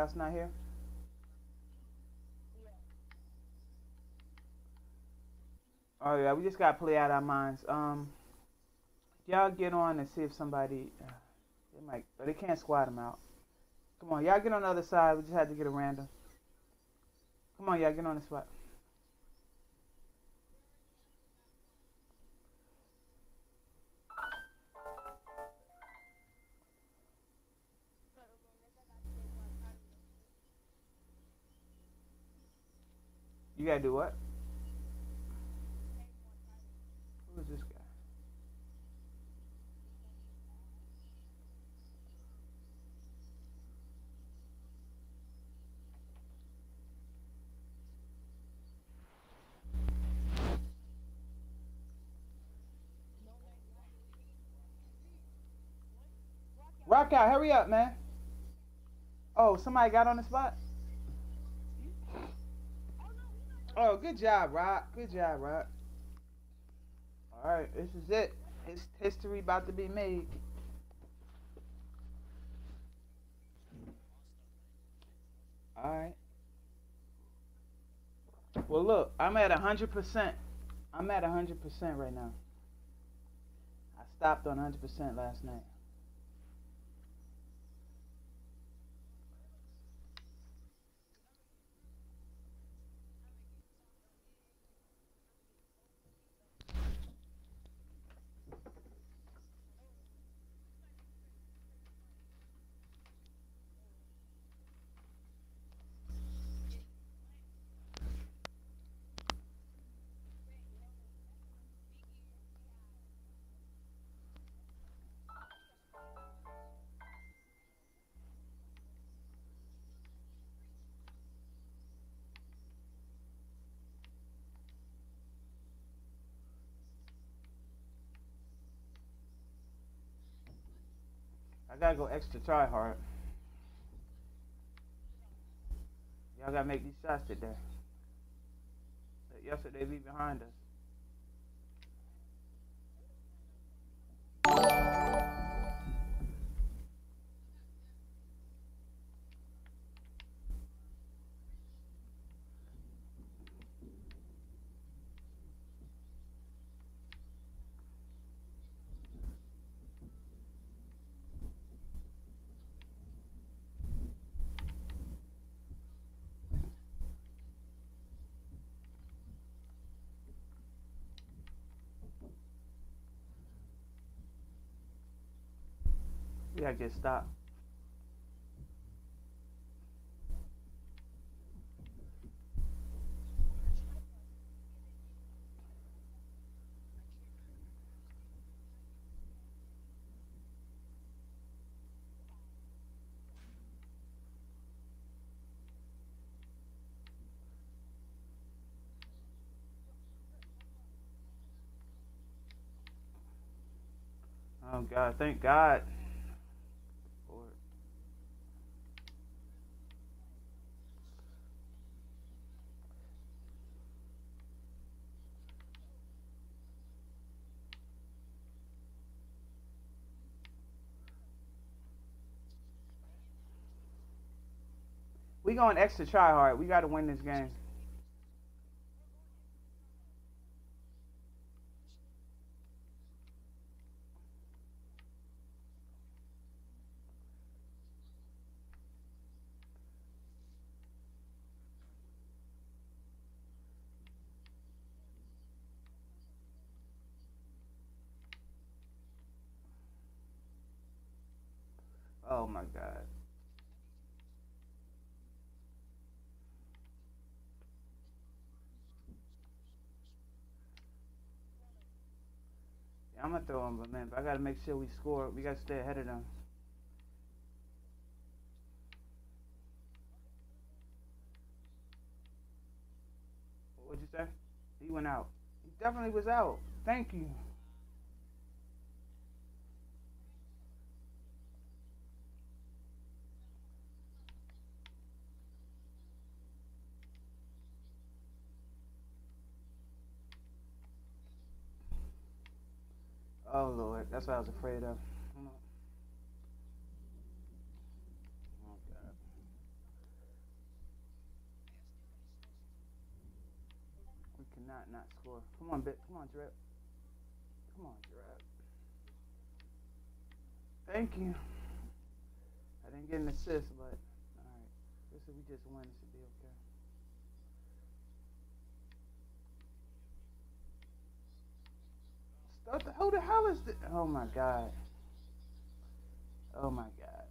else not here? Oh yeah, we just gotta play out our minds. Um, y'all get on and see if somebody. Uh, they might, but they can't squat them out. Come on, y'all get on the other side. We just had to get a random. Come on, y'all get on the spot. You gotta do what? Who is this guy? Rock out, hurry up, man. Oh, somebody got on the spot? Oh, good job, Rock. Good job, Rock. All right, this is it. It's history about to be made. All right. Well, look, I'm at 100%. I'm at 100% right now. I stopped on 100% last night. I gotta go extra try hard. Y'all gotta make these shots today. Yesterday be behind us. We gotta get stopped. Oh God, thank God. Lord. We going extra try hard. We gotta win this game. Oh my God. Gonna throw him, but man, I gotta make sure we score. We gotta stay ahead of them. What'd you say? He went out. He definitely was out. Thank you. Oh Lord, that's what I was afraid of. Oh, cannot not score. Come on, bit. Come on, Drip. Come on, Drip. Thank you. I didn't get an assist, but all right. This is we just win. Who the hell is this? Oh my god. Oh my god.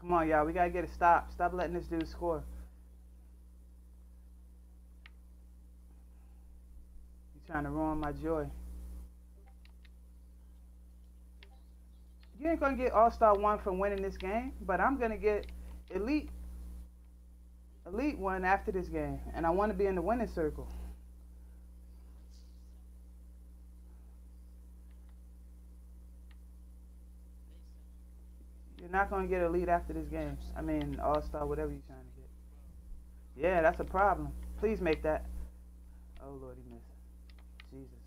Come on, y'all. We gotta get a stop. Stop letting this dude score. You trying to ruin my joy. You ain't gonna get All Star One from winning this game, but I'm gonna get Elite Elite One after this game, and I want to be in the winning circle. You're not gonna get elite after this game. I mean, all star, whatever you're trying to get. Yeah, that's a problem. Please make that. Oh Lord, he missed. Jesus.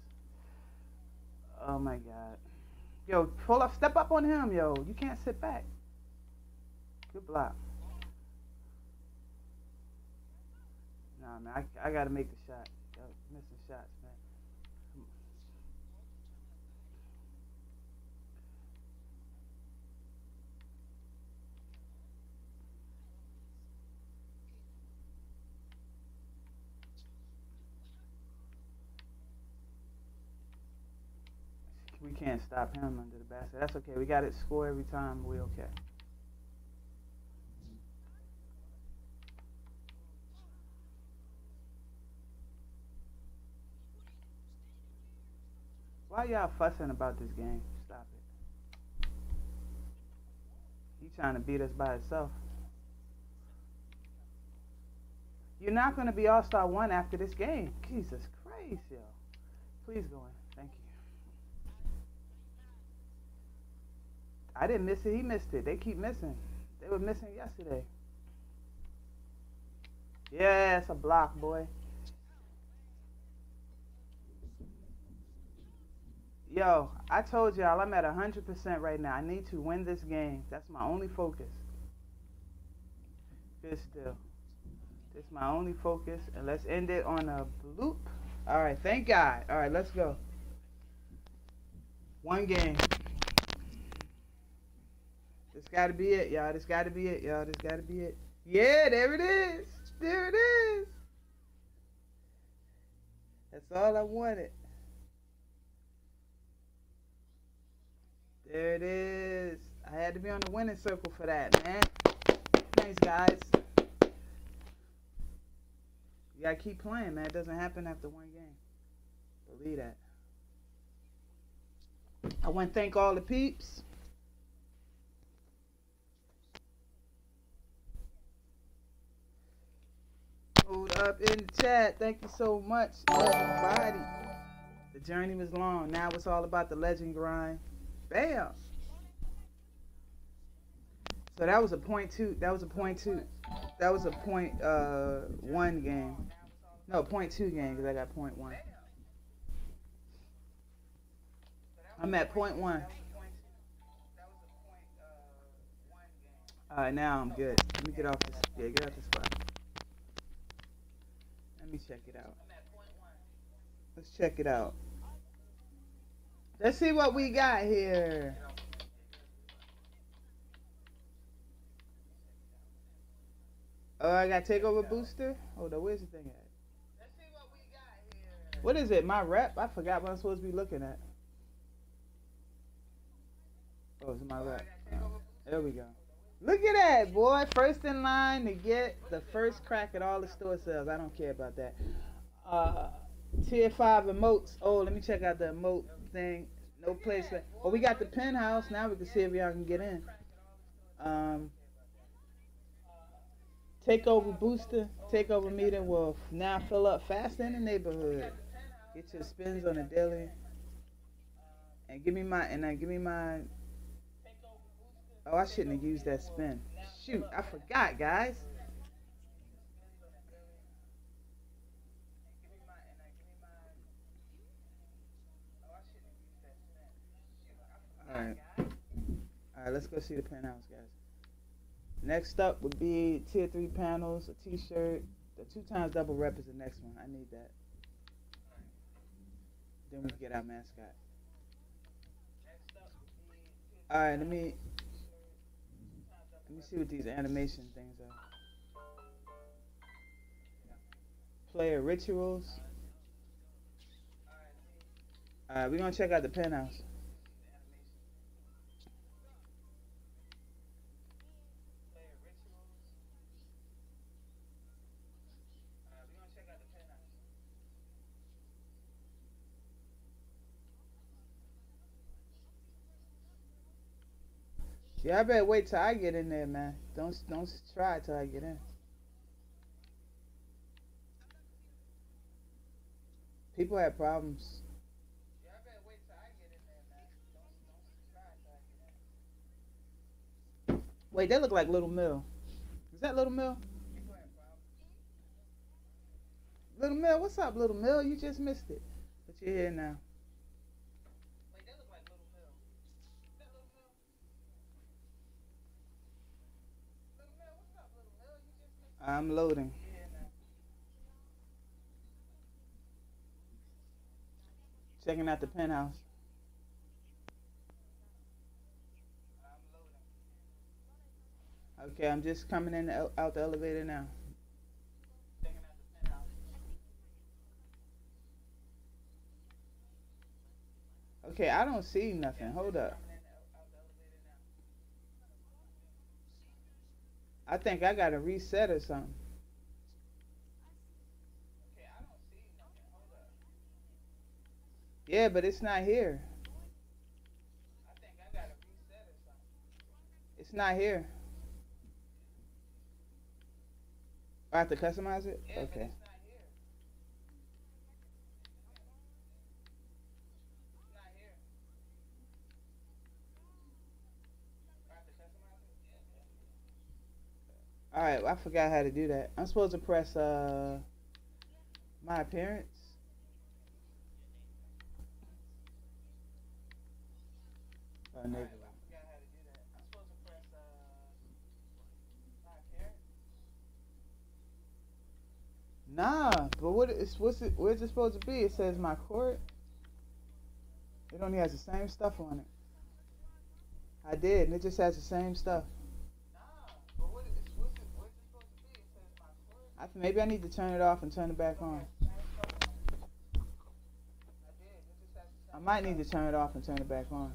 Oh my God. Yo, pull up, step up on him, yo. You can't sit back. Good block. Nah, man, I, I gotta make the shot. Yo, missing shots, man. We can't stop him under the basket. That's okay. We got it score every time. We okay. Why y'all fussing about this game? Stop it. He trying to beat us by himself. You're not going to be All Star One after this game. Jesus Christ, yo. Please go in. Thank you. I didn't miss it. He missed it. They keep missing. They were missing yesterday. Yeah, it's a block, boy. Yo, I told y'all I'm at 100% right now. I need to win this game. That's my only focus. Good still. This is my only focus. And let's end it on a bloop. All right, thank God. All right, let's go. One game. This got to be it, y'all. This got to be it, y'all. This got to be it. Yeah, there it is. There it is. That's all I wanted. There it is. I had to be on the winning circle for that, man. Thanks, guys. You gotta keep playing, man. It doesn't happen after one game. Believe that. I want to thank all the peeps. Hold up in the chat. Thank you so much, everybody. The journey was long. Now it's all about the legend grind. Bam. So that was a point two. That was a point two. That was a point uh one game. No, point two game because I got point one. I'm at point one. All right, now I'm good. Let me get off this. Yeah, get off this spot. Let me check it out. Let's check it out. Let's see what we got here. Oh, I got takeover booster. Oh, no, where's the thing at? Let's see what we got here. What is it? My rep? I forgot what I'm supposed to be looking at. Oh, it's my rep. Oh, there we go. Look at that, boy. First in line to get the first crack at all the store sales. I don't care about that. Uh, tier 5 emotes. Oh, let me check out the emote thing. No place. left. Well, we got the penthouse. Now we can see if y'all can get in. Um, takeover booster, takeover meeting will now fill up fast in the neighborhood. Get your spins on the daily. And give me my and then give me my. Oh, I shouldn't have used that spin. Shoot, I forgot, guys. Alright. Alright, Alright, let's go see the penthouse, guys. Next up would be tier 3 panels, a t-shirt. The two times double rep is the next one. I need that. Then we get our mascot. Alright, let me let me see what these animation things are. Player rituals. Alright, we're gonna check out the penthouse. I better wait till I get in there, man. Don't don't try till I get in. People have problems. Wait, they look like Little Mill. Is that Little Mill? Little Mill, what's up, Little Mill? You just missed it, but you're here now. I'm loading. Checking out the penthouse. Okay, I'm just coming in the, out the elevator now. Okay, I don't see nothing. Hold up. I think I gotta reset or something. Yeah, but it's not here. I think I gotta reset or something. It's not here. I have to customize it? Yeah, okay. Alright, I forgot how to do that. I'm supposed to press uh my appearance. Oh, Nah, but what is what's it where's it supposed to be? It says my court. It only has the same stuff on it. I did, and it just has the same stuff. I, maybe I need to turn it off and turn it back on. I might need to turn it off and turn it back on.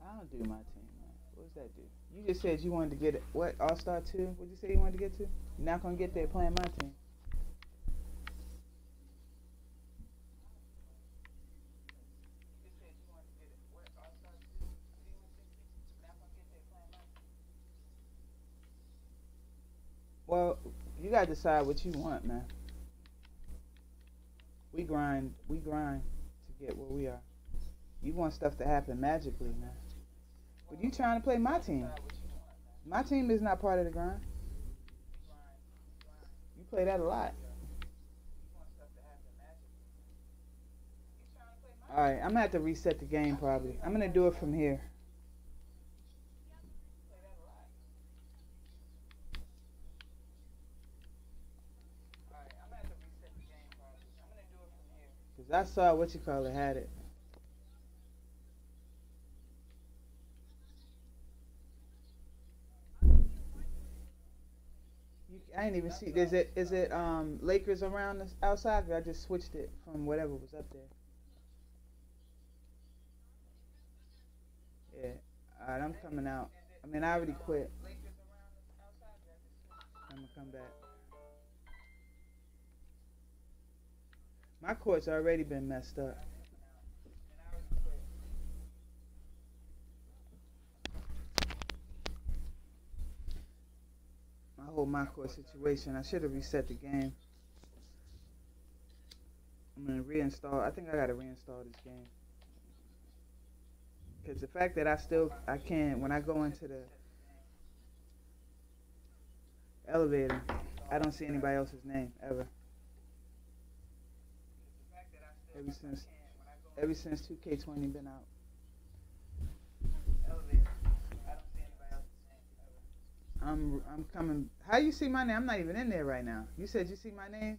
I don't do my team, man. What does that do? You just said you wanted to get it. What All Star two? What did you say you wanted to get to? You're not gonna get there playing my team. Well, you gotta decide what you want, man. We grind, we grind to get where we are. You want stuff to happen magically, man. But you trying to play my team. My team is not part of the grind. You play that a lot. Alright, I'm gonna have to reset the game probably. I'm gonna do it from here. I saw what you call it had it. You, I ain't even see. Is it is it um Lakers around the outside? I just switched it from whatever was up there. Yeah. All right, I'm coming out. I mean, I already quit. I'm gonna come back. My court's already been messed up. My whole my court situation, I should have reset the game. I'm gonna reinstall. I think I gotta reinstall this game. Cause the fact that I still I can't when I go into the Elevator. I don't see anybody else's name ever. Ever since ever since 2K20 been out. I'm I'm coming. How you see my name? I'm not even in there right now. You said you see my name.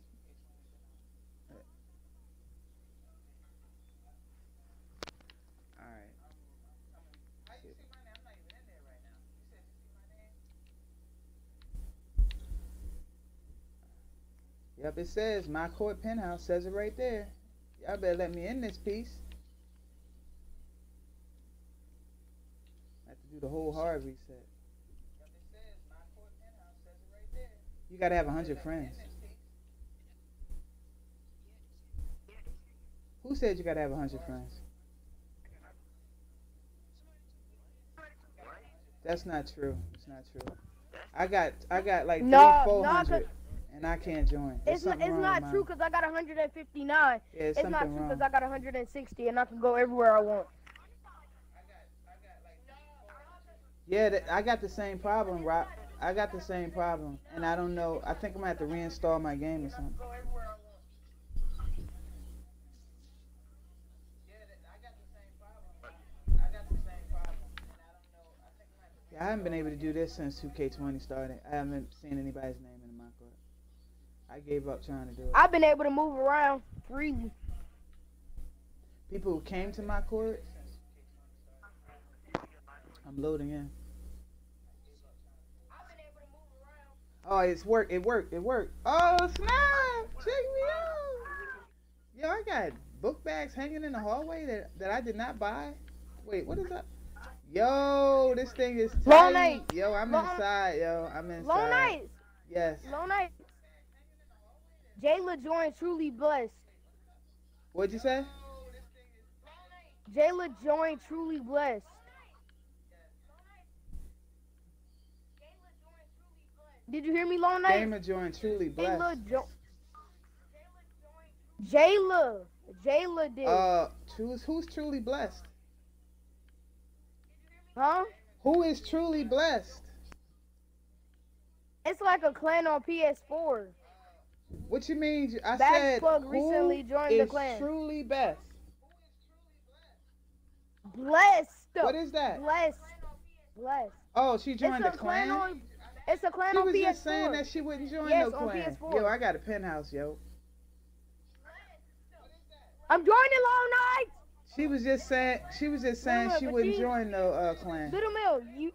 All right. Yep, it says my court penthouse says it right there. Y'all better let me in this piece. I have to do the whole hard reset. You gotta have a hundred friends. Who said you gotta have a hundred friends? That's not true. It's not true. I got I got like three, No, four no, 'cause- hundred, and I can't join. There's It's not, it's not true because I got 159. Yeah, It's not true because I got 160 and I can go everywhere I want. Yeah, I got the same problem, Rob. I got the same problem, and I don't know. I think I'm gonna have to reinstall my game or something. Yeah, I haven't been able to do this since 2K20 started. I haven't seen anybody's name in my court. I gave up trying to do it. I've been able to move around freely. People who came to my court. I'm loading in. Oh, it's worked. It worked. It worked. Oh snap! Check me out. Yo, I got book bags hanging in the hallway that, that I did not buy. Wait, what is that? Yo, this thing is tight. Long night. Yo, I'm Long- inside. Yo, I'm inside. Low nights. Yes. Low nights. Jayla joined Truly Blessed. What'd you say? Jayla joined Truly Blessed. Did you hear me, Long Night? Gamer joined truly blessed. Jayla Jayla. Jayla did. Uh, who's who's truly blessed? huh? Who is truly blessed? It's like a clan on PS4. What you mean? I Bags said Plug who recently joined the clan. truly best. Blessed. What is that? Blessed. Blessed. Oh, she joined the clan clan. on. It's a clan She on PS4. She was just saying that she wouldn't join Yes, no on clan. PS4. Yo, I got a penthouse, yo. I'm joining Long Night. She was just saying she was just saying No, she wouldn't she- join no uh, clan. Little Mill, you.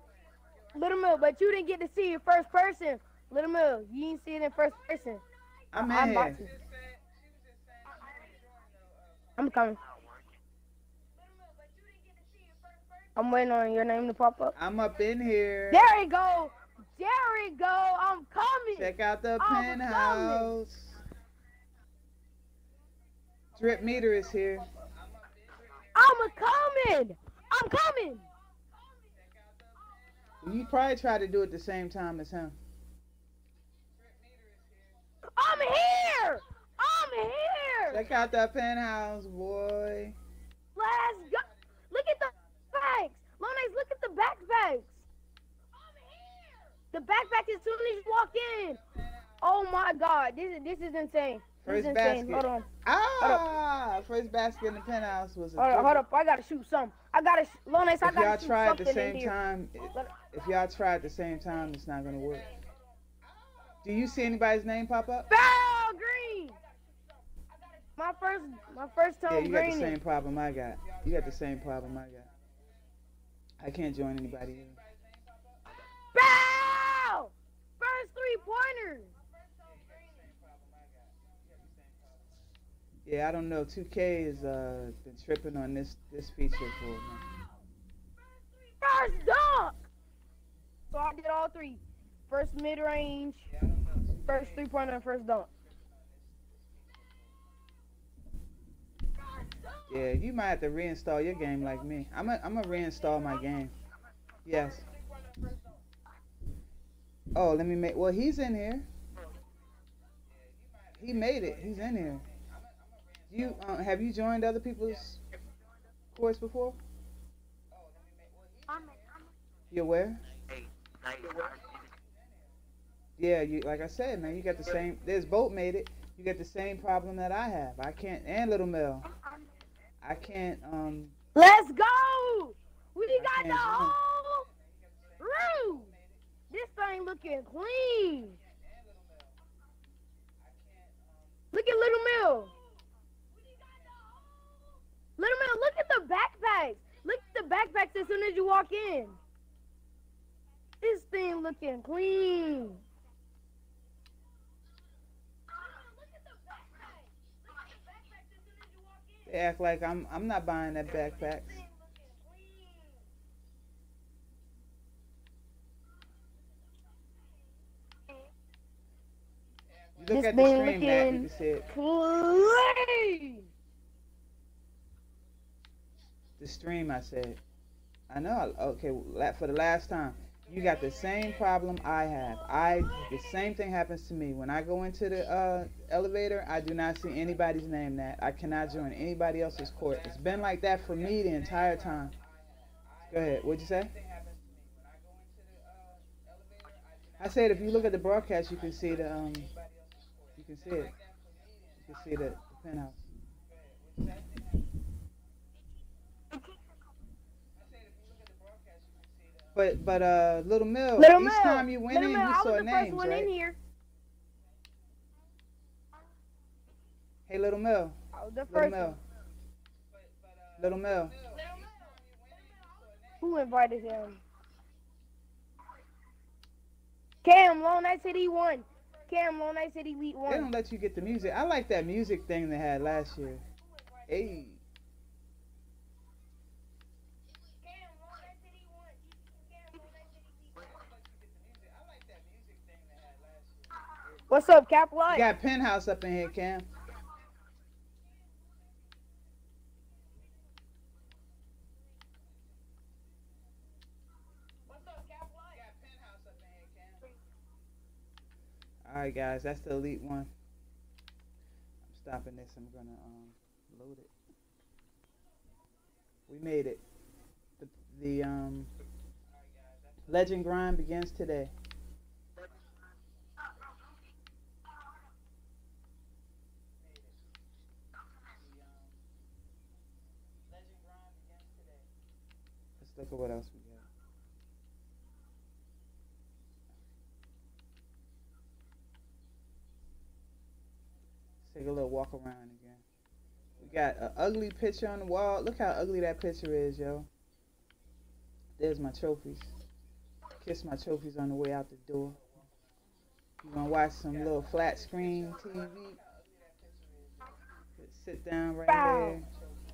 Little Mill, but you didn't get to see it first person. Little Mill, you didn't see it in first person. I'm in I'm here. about to. I'm coming. I'm waiting on your name to pop up. I'm up in here. There we go. There we go. I'm coming. Check out the I'm penthouse. Drip meter is here. I'm a coming. I'm coming. You probably try to do it the same time as him. I'm here. I'm here. Check out that penthouse, boy. Let's go. Look at the bags. Lonace, look at the backpacks. I'm here! The backpack as soon as you walk in. Oh my god, this is this is insane. First basket. Hold on. Ah, first basket in the penthouse was a Hold on, hold up. I gotta shoot some. I gotta, Lonace, I If y'all gotta shoot try at something the same time, if y'all try at the same time, it's not gonna work. Do you see anybody's name pop up? Foul green. My first, my first Yeah, time you got the same problem I got. You got the same problem I got. I can't join anybody. Foul. First three pointers. Yeah, I don't know. 2K has uh, been tripping on this this feature for a minute. First dunk. So I did all three. First mid range, first three pointer, and first dunk. Yeah, you might have to reinstall your game like me. I'm a, I'm gonna reinstall my game. Yes. Oh, let me make. Well, he's in here. He made it. He's in here. You uh, have you joined other people's course before? you're aware? Yeah, you like I said, man, you got the same. This boat made it. You got the same problem that I have. I can't. And Little Mel. I can't. Um, Let's go! We got the can't do it. whole room. This thing looking clean. Look at Little Mill. Little Mill, look at the backpacks. Look at the backpacks as soon as you walk in. This thing looking clean. they act like I'm. I'm not buying that backpack. Look This at the stream, Matt. You can see it. Clean. The stream, I said. I know. Okay, for the last time, you got the same problem I have. I the same thing happens to me when I go into the uh, elevator. I do not see anybody's name. That I cannot join anybody else's court. It's been like that for me the entire time. Go ahead. What'd you say? I said if you look at the broadcast, you can see the um, you can see it. You can see the, the penthouse. But but uh, Little Mill. Little each Mill. time you went Little in, Mill, you I saw was the names, first one right? in here. Hey, Little Mill. I was the Little first Mill. one. Little Mill. Who invited him? Cam, Lone Night City won. Cam, Lone Night City Elite They don't let you get the music. I like that music thing they had last year. Hey. What's up, Cap You Light? got Penthouse up in here, Cam. All right, guys, that's the elite one. I'm stopping this. I'm gonna um, load it. We made it. The, the um, legend grind begins today. Look at what else we got. Let's take a little walk around again. We got an ugly picture on the wall. Look how ugly that picture is, yo. There's my trophies. Kiss my trophies on the way out the door. You wanna watch some little flat screen TV? Sit down right Bow. there.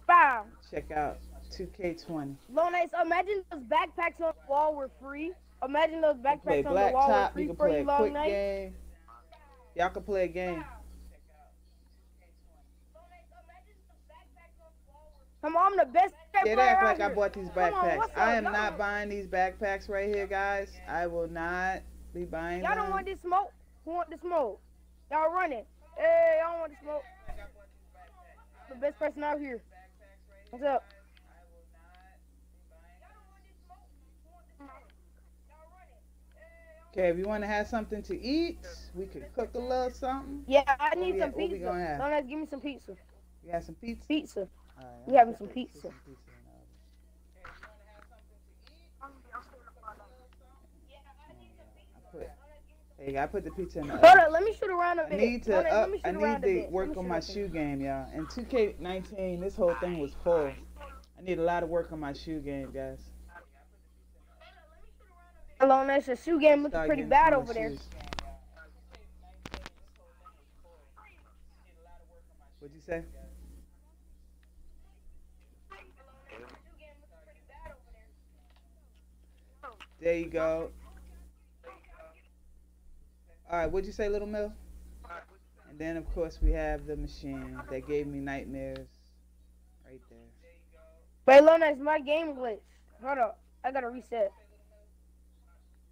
Bow. Check out 2K20. Lone Night, imagine those backpacks on the wall were free. Imagine those You can play backpacks on the wall were free You can for play you, a Long quick Night. game. Y'all can play a game. Come on, I'm the best They act like I bought these Come on, backpacks. I am not don't- buying these backpacks right here, guys. I will not be buying Y'all don't want this smoke? Who want the smoke? Y'all running. Hey, y'all don't want the smoke. The best person out here. What's up? Okay, if you want to have something to eat, we could cook a little something. Yeah, I need some we pizza. gonna have? Don't let give me some pizza. You got some pizza? Pizza. Right, We having some pizza. some pizza in the oven. I hey, I put the pizza in the Hold oven. on, let me shoot around a I bit. need to Hold up. I need to work on my shoe game, y'all. In 2K19, this whole thing was full. I need a lot of work on my shoe game, guys. Hello, that's the shoe game looking pretty bad over there. What'd you say? There you go. All right, what'd you say, Little Mill? And then, of course, we have the machine that gave me nightmares. Right there. Wait, Lona, it's my game glitch. Hold up, I gotta reset.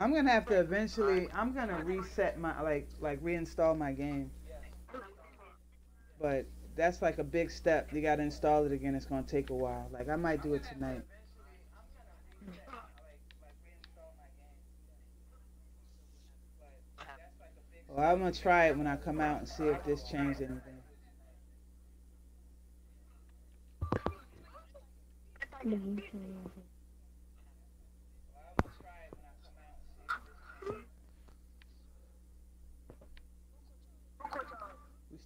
I'm gonna have to eventually. I'm gonna reset my like like reinstall my game. But that's like a big step. You gotta install it again. It's gonna take a while. Like I might do it tonight. Well, I'm gonna try it when I come out and see if this changed anything. We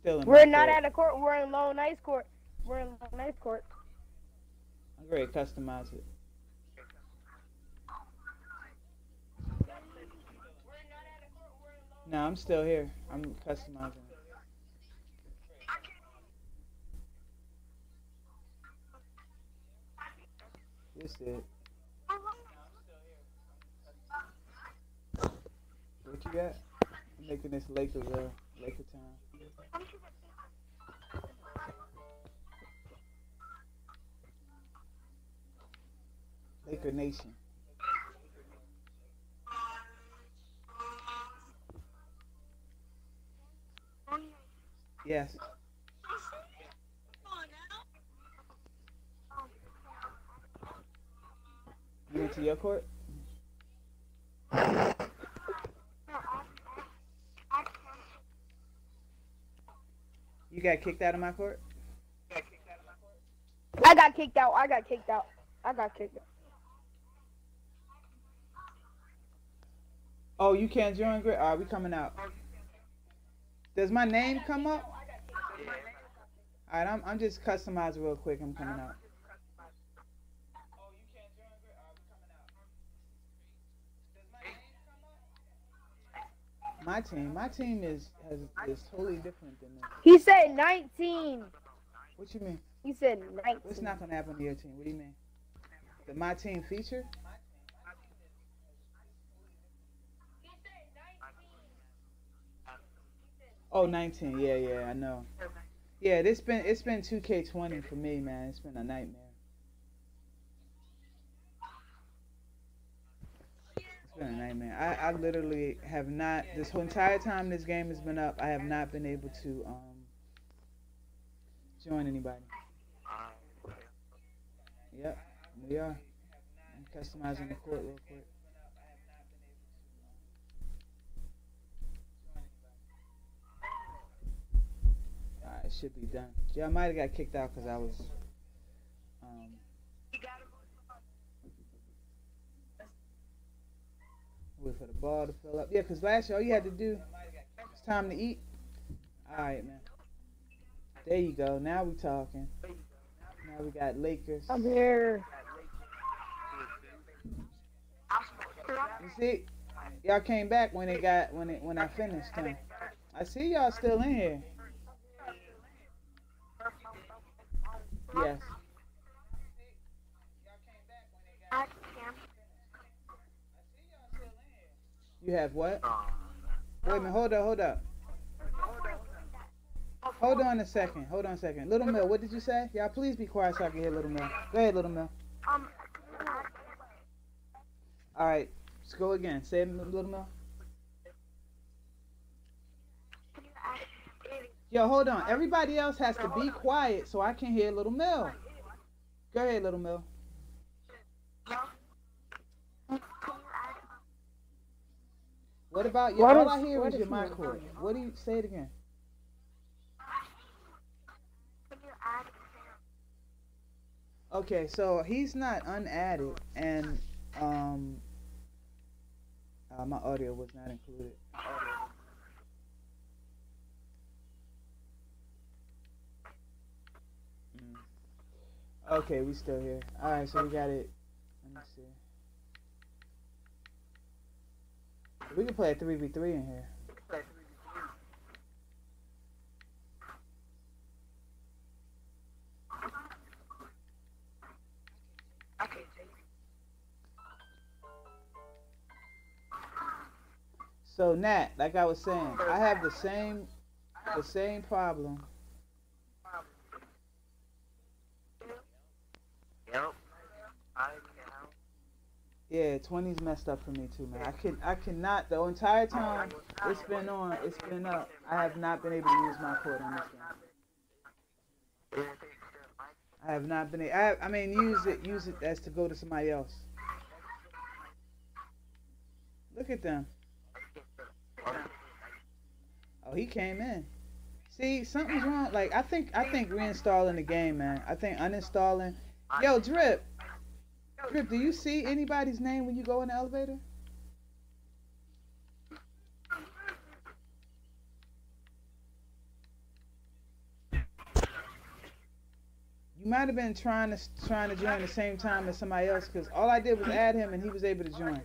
still in. We're not court. at a court. We're in low nice court. We're in low nice court. I'm ready to customize it. No, I'm still here. I'm customizing it. This it. What you got? I'm making this Lakers, uh, Laker time. Laker Nation. Yes. You went your court? You got kicked out of my court? I got kicked out. I got kicked out. I got kicked out. Oh, you can't join grid? Alright, we coming out. Does my name come up? Alright, I'm, I'm just customizing real quick. I'm coming out. My team, my team is has is totally different than this. He said 19. What you mean? He said 19. What's not gonna happen to your team? What do you mean? The my team feature? Oh, 19. Yeah, yeah, I know. Yeah, it's been it's been 2K20 for me, man. It's been a nightmare. It's been a nightmare. I, I literally have not this whole entire time this game has been up. I have not been able to um join anybody. Yep, we are. I'm customizing the court real quick. Alright, should be done. Yeah, I might have got kicked out because I was. Um, wait for the ball to fill up. Yeah, because last year all you had to do was time to eat. Alright, man. There you go. Now we talking. Now we got Lakers. I'm here. You see, y'all came back when it got when it when I finished. Huh? I see y'all still in here. Yes. You have what? Wait a minute. Hold up. Hold up. Hold on a second. Hold on a second. Little Mill, what did you say? Y'all, please be quiet so I can hear Little Mill. Go ahead, Little Mill. Um, All right. Let's go again. Say it, Little Mill. can you add Yo, hold on. Everybody else has to be quiet so I can hear Little Mill. Go ahead, Little Mill. Can you add What about you? What All is- I hear what is is your mic cord. What do you say it again? can you add Okay, so he's not unadded, and um, uh, my audio was not included. Mm. Okay, we still here. All right, so we got it. Let me see. We can play a three v three in here. So Nat, like I was saying, I have the same the same problem. Yep. I know. Yeah, 20's messed up for me too, man. I can I cannot the entire time it's been on, it's been up. I have not been able to use my court on this game. I have not been. able. I I mean, use it use it as to go to somebody else. Look at them. Oh, he came in. See, something's wrong. Like I think I think reinstalling the game, man. I think uninstalling. Yo, drip. Drip, do you see anybody's name when you go in the elevator? You might have been trying to trying to join the same time as somebody else, because all I did was add him and he was able to join.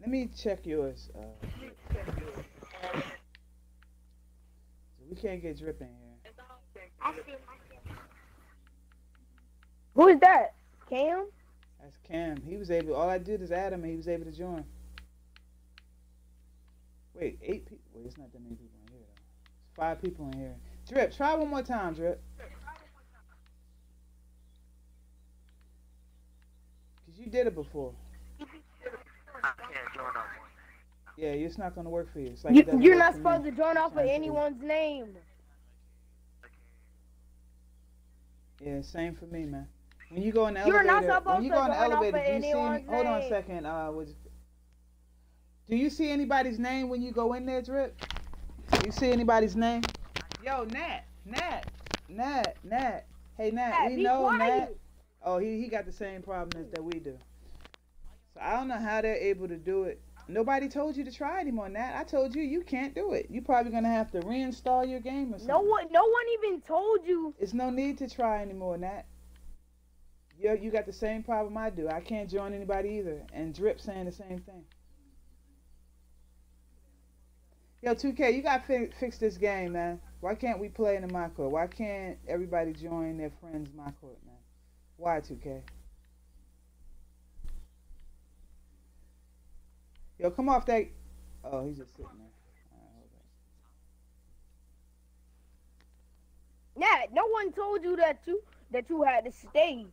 Let me check yours. Uh, so we can't get dripping here. I see my Who is that? Cam? That's Cam. He was able. All I did is add him and he was able to join. Wait, eight people. Wait, it's not that many people in here though. It's five people in here. Drip, try one more time, Drip. Cause you did it before. I can't join. Yeah, it's not gonna work for you. It's like you you're not for me. supposed to join off of anyone's name. Yeah, same for me, man. When you go in the You're elevator, not when supposed you to go in the elevator, do you see? Any, hold on a second. Uh, was, do you see anybody's name when you go in there, Drip? You see anybody's name? Yo, Nat, Nat, Nat, Nat. Hey, Nat, Nat, we know quiet. Nat. Oh, he he got the same problem as that we do. So I don't know how they're able to do it. Nobody told you to try anymore, Nat. I told you you can't do it. You're probably gonna have to reinstall your game or something. No one, no one even told you. It's no need to try anymore, Nat. You you got the same problem I do. I can't join anybody either. And Drip saying the same thing. Yo, 2K, you got to fi- fix this game, man. Why can't we play in the my court? Why can't everybody join their friends' my court, man? Why 2K? Yo, come off that. Oh, he's just sitting there. Hold no one told you that you that you had to stay.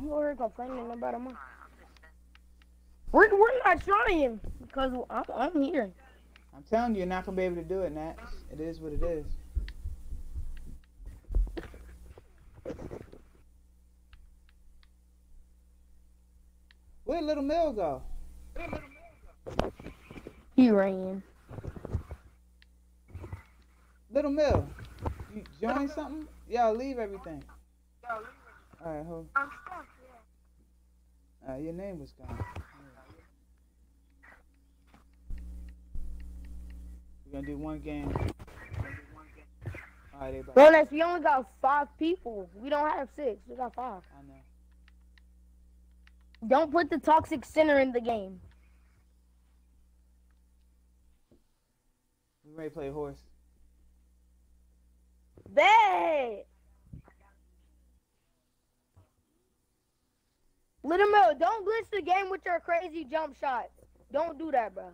You over here complaining about a month. We're, we're not trying because I'm, I'm here. I'm telling you, you're not gonna be able to do it, Nat. It is what it is. Where'd Little Mill go? He ran. Little Mill, you join something? Yo, leave everything. All right, hold. I'm stuck, yeah. Uh, your name was gone. We're gonna do one game. All right, everybody. Ronas, we only got five people. We don't have six. We got five. I know. Don't put the toxic center in the game. We ready to play horse. Bet. Little Mo, don't glitch the game with your crazy jump shots. Don't do that, bro.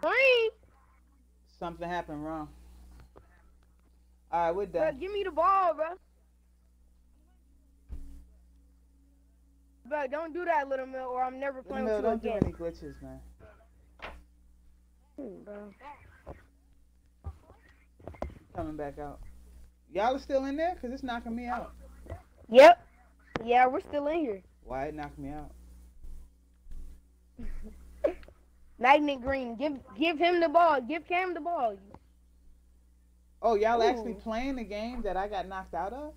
Green, Something happened wrong. All right, we're bro, done. give me the ball, bro. Bro, don't do that, Little Mill, or I'm never Little playing Mill, with you don't do again. any glitches, man. Hmm, bro. Coming back out. Y'all are still in there? Cause it's knocking me out. Yep. Yeah, we're still in here. Why it knocked me out? Magnet Green, give give him the ball. Give Cam the ball. Oh, y'all actually playing the game that I got knocked out of?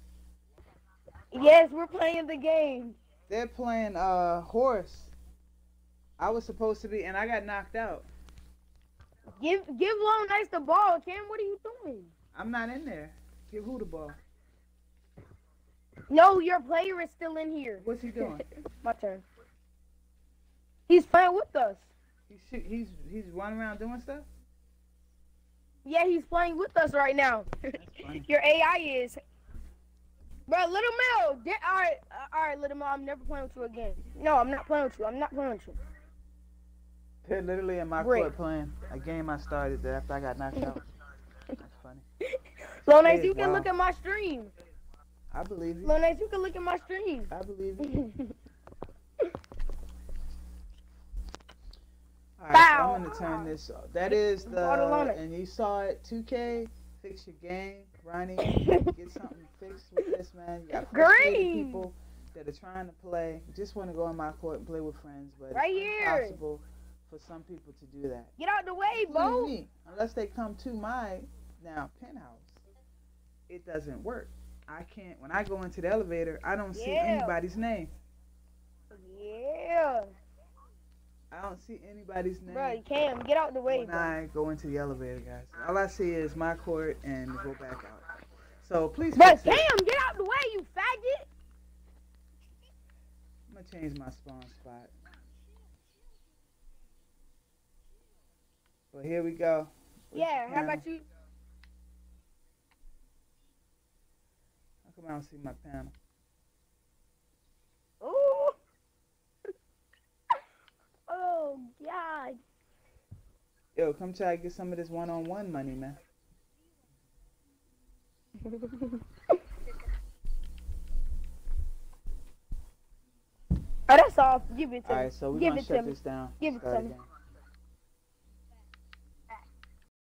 Yes, we're playing the game. They're playing uh horse. I was supposed to be, and I got knocked out. Give give Long Nites the ball, Cam. What are you doing? I'm not in there. Give who the ball? No, your player is still in here. What's he doing? My turn. He's playing with us. He's shoot, he's he's running around doing stuff. Yeah, he's playing with us right now. your AI is. Bro, Little Mel. get, all right, uh, all right, Little Mel. I'm never playing with you again. No, I'm not playing with you. I'm not playing with you. They're literally in my Great. court playing a game I started after I got knocked out. That's funny. Long Nites, Hey, you can wow. look at my stream. I believe you. Lil you can look at my stream. I believe you. All right, so I'm gonna turn this. Off. That is the, Water on it. and you saw it. 2K, fix your game, Ronnie. Get something fixed with this, man. You got Green. people that are trying to play. Just want to go on my court and play with friends, but Right it's here. impossible for some people to do that. Get out the way, Bo. Unless they come to my now penthouse, it doesn't work. I can't. When I go into the elevator, I don't see anybody's name. Yeah. I don't see anybody's name. Bro, Cam, get out the way, when bro. I go into the elevator, guys. All I see is my court and go back out. So please it. Cam, get out the way, you faggot. I'm gonna change my spawn spot. But here we go. Yeah, how about you? Come out don't see my panel? Ooh. oh, God. Yo, come try to get some of this one-on-one money, man. Oh, that's all. Give it to All me. right, so we're Give gonna shut this down. Give it Start to me. again.